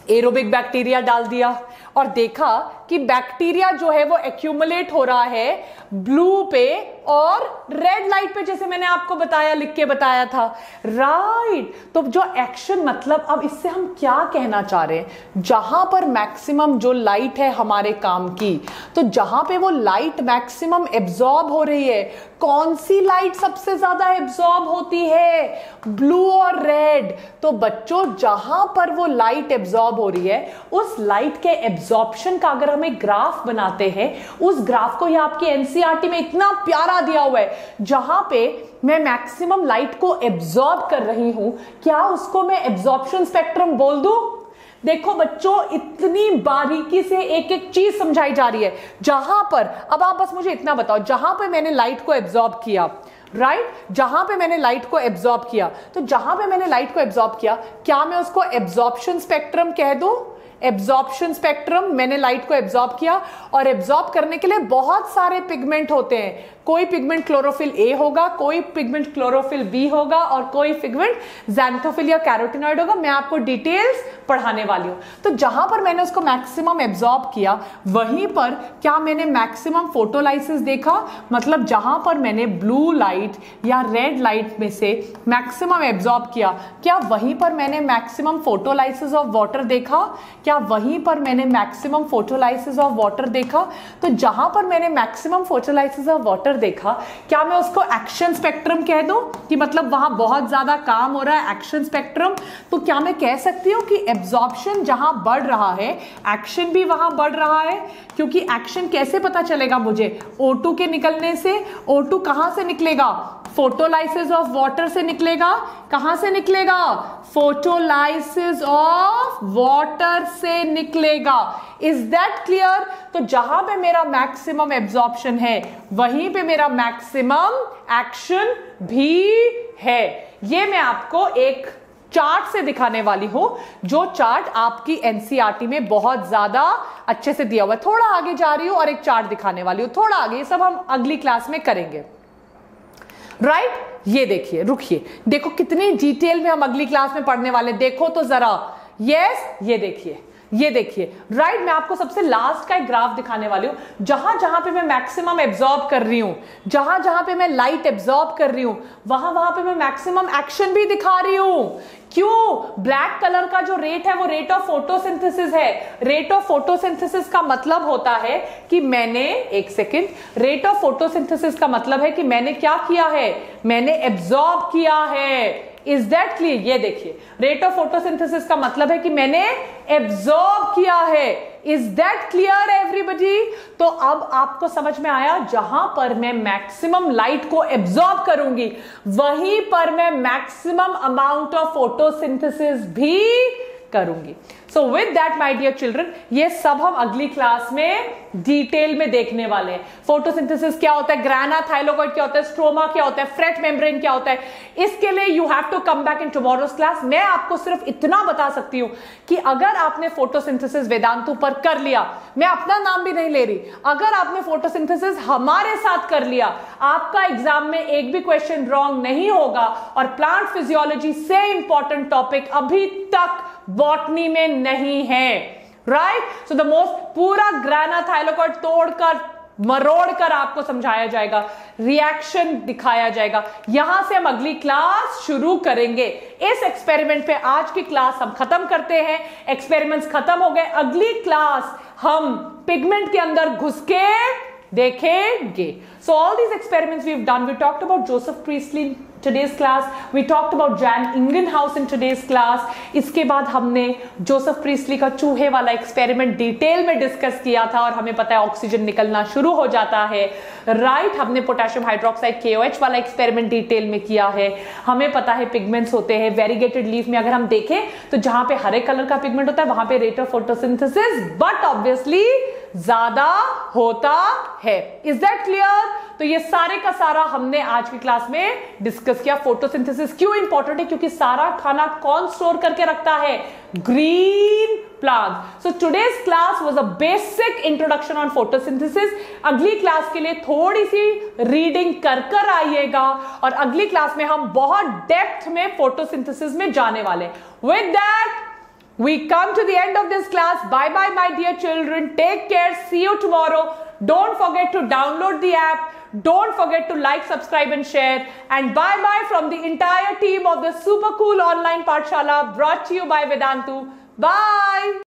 एरोबिक बैक्टीरिया डाल दिया और देखा कि बैक्टीरिया जो है वो एक्यूमुलेट हो रहा है ब्लू पे और रेड लाइट पे जैसे मैंने आपको बताया, लिख के बताया था। Right right. तो जो एक्शन मतलब अब इससे हम क्या कहना चाह रहे हैं? जहाँ पर मैक्सिमम जो लाइट है हमारे काम की तो जहाँ पे वो लाइट मैक्सिमम एब्जॉर्ब हो रही है, कौन सी लाइट सबसे ज़्यादा एब्जॉर्ब होती है? ब्लू और रेड तो बच्चों, जहाँ पर वो लाइट एब्जॉर्ब हो रही है, उस लाइट के एब्जॉर्प्शन का अगर हम एक ग्राफ बनाते हैं, उस ग्राफ को यह आपकी एनसीआरटी में इतना प्यारा दिया हुआ है। जहाँ पे मैं मैक्सिमम लाइट को एब्जॉर्ब कर रही हूँ, क्या उसको मैं एब्जॉर्प्शन स्पेक्ट्रम बोल दूँ? देखो बच्चों, इतनी बारीकी से एक एक चीज़ समझाई जा रही है। जहाँ पर, अब आप बस मुझे इतना बताओ, जहाँ पर मैंने लाइट को एब्जॉर्ब किया राइट right? जहाँ पे मैंने लाइट को एब्जॉर्ब किया तो जहाँ पे मैंने लाइट को एब्जॉर्ब किया, क्या मैं उसको एब्जॉर्प्शन स्पेक्ट्रम कह दूँ? एब्जॉर्प्शन स्पेक्ट्रम मैंने लाइट को एब्जॉर्ब किया, और एब्जॉर्ब करने के लिए बहुत सारे पिगमेंट होते हैं। कोई पिगमेंट क्लोरोफिल ए होगा, कोई पिगमेंट क्लोरोफिल बी होगा और कोई पिगमेंट जैंथोफिल या कैरोटिनॉइड होगा। मैं आपको डिटेल्स पढ़ाने वाली हूँ। तो जहाँ पर मैंने उसको मैक्सिमम एब्जॉर्ब किया, वहीं पर क्या मैंने मैक्सिमम फोटोलाइसिस देखा? मतलब जहाँ पर मैंने ब्लू लाइट या रेड लाइट में से मैक्सिमम एब्जॉर्ब किया, क्या वहीं पर मैंने मैक्सिमम फोटोलाइसिस ऑफ़ वाटर देखा? क्या वहीं पर मैंने मैक्सिमम फोटोलाइसिस ऑफ़ वाटर देखा? तो जहाँ पर मैंने मैक्सिमम फोटोलाइसिस ऑफ़ वाटर देखा, क्या मैं उसको एक्शन स्पेक्ट्रम कह दूँ? कि मतलब वहाँ बहुत ज़्यादा काम हो रहा है एक्शन स्पेक्ट्रम तो क्या मैं कह सकती हूँ कि एब्जॉर्प्शन जहाँ बढ़ रहा है एक्शन भी वहाँ बढ़ रहा है? क्योंकि एक्शन कैसे पता चलेगा मुझे? ओटू के निकलने से? O2 कहाँ से निकलेगा? फोटोलाइसिस ऑफ़ वाटर से निकलेगा। कहाँ से निकलेगा? फोटोलाइसिस ऑफ़ वाटर से निकलेगा। इज़ दैट क्लियर तो जहाँ पे मेरा मैक्सिमम एब्जॉर्प्शन है, वहीं पे मेरा मैक्सिमम एक्शन भी है। ये मैं आपको एक चार्ट से दिखाने वाली हूँ, जो चार्ट आपकी एनसीआरटी e में बहुत ज़्यादा अच्छे से दिया हुआ है। थोड़ा आगे जा रही हूँ और एक चार्ट दिखाने वाली हूँ। थोड़ा आगे, ये सब हम अगली क्लास में करेंगे। Right right? ये देखिए, रुकिए। देखो कितनी डिटेल में हम अगली क्लास में पढ़ने वाले देखो तो जरा। यस ये देखिए। ये देखिए राइट मैं आपको सबसे लास्ट का एक ग्राफ दिखाने वाली हूँ। जहाँ जहाँ पे मैं मैक्सिमम एब्जॉर्ब कर रही हूँ, जहाँ जहाँ पे मैं लाइट एब्जॉर्ब कर रही हूँ, वहाँ वहाँ पे मैं मैक्सिमम एक्शन भी दिखा रही हूँ। क्यों? ब्लैक कलर का जो रेट है, वो रेट ऑफ़ फोटोसिंथेसिस है। रेट ऑफ़ फोटोसिंथेसिस का मतलब होता है कि मैंने, एक सेकेंड रेट ऑफ़ फोटोसिंथेसिस का मतलब है कि मैंने क्या किया है? मैंने एब्जॉर्ब किया है। इज़ दैट क्लियर ये देखिए रेट ऑफ़ फोटोसिंथेसिस का मतलब है कि मैंने एब्जॉर्ब किया है। इज़ दैट क्लियर एवरीबडी तो अब आपको समझ में आया, जहाँ पर मैं मैक्सिमम लाइट को एब्जॉर्ब करूँगी, वहीं पर मैं मैक्सिमम अमाउंट ऑफ़ फोटोसिंथेसिस भी करूँगी। So with that my dear children ये सब हम अगली क्लास में डिटेल में देखने वाले हैं। फोटोसिंथेसिस क्या होता है? ग्राना थाइलोकॉइड क्या होता है? स्ट्रोमा क्या होता है? फ्रेट मेम्ब्रेन क्या होता है? इसके लिए you have to come back in tomorrow's class मैं आपको सिर्फ़ इतना बता सकती हूँ कि अगर आपने फोटोसिंथेसिस वेदांतु पर कर लिया, मैं अपना नाम भी नहीं ले रही, अगर आपने फोटोसिंथेसिस हमारे साथ कर लिया, आपका एग्ज़ाम में एक भी क्वेश्चन रॉन्ग नहीं होगा और प्लांट फिजियोलॉजी से इंपॉर्टेंट टॉपिक अभी तक बॉटनी में नहीं है राइट सो द मोस्ट पूरा ग्राना थाइलोकॉइड तोड़कर मरोड़ कर आपको समझाया जाएगा रिएक्शन दिखाया जाएगा। यहाँ से हम अगली क्लास शुरू करेंगे। इस एक्सपेरिमेंट पे आज की क्लास हम खत्म करते हैं। एक्सपेरिमेंट्स खत्म हो गए। अगली क्लास हम पिगमेंट के अंदर घुस के देखेंगे। So all these experiments we done we talked about Joseph Priestley today's class. We talked about Jan Ingenhouse in today's class. इसके बाद हमने जोसेफ प्रीस्ली का चूहे वाला एक्सपेरिमेंट डिटेल में डिस्कस किया था और हमें पता है ऑक्सीजन निकलना शुरू हो जाता है राइट right, हमने पोटेशियम हाइड्रोक्साइड के वाला एक्सपेरिमेंट डिटेल में किया है हमें पता है पिगमेंट्स होते हैं वेरीगेटेड लीफ में अगर हम देखें तो जहाँ पे हरे कलर का पिगमेंट होता है वहाँ पे rate of photosynthesis but obviously ज़्यादा होता है। इज़ दैट क्लियर तो ये सारे का सारा हमने आज की क्लास में डिस्कस किया। फोटोसिंथेसिस क्यों इंपॉर्टेंट है? क्योंकि सारा खाना कौन स्टोर करके रखता है? Green plant so today's class was a basic introduction on photosynthesis अगली क्लास के लिए थोड़ी सी रीडिंग कर कर आइएगा और अगली क्लास में हम बहुत डेप्थ में फोटोसिंथेसिस में जाने वाले with that We come to the end of this class. Bye bye, my dear children. Take care. See you tomorrow. Don't forget to download the app. Don't forget to like, subscribe, and share. And bye bye from the entire team of the Super Cool Online Pathshala brought to you by Vedantu. Bye.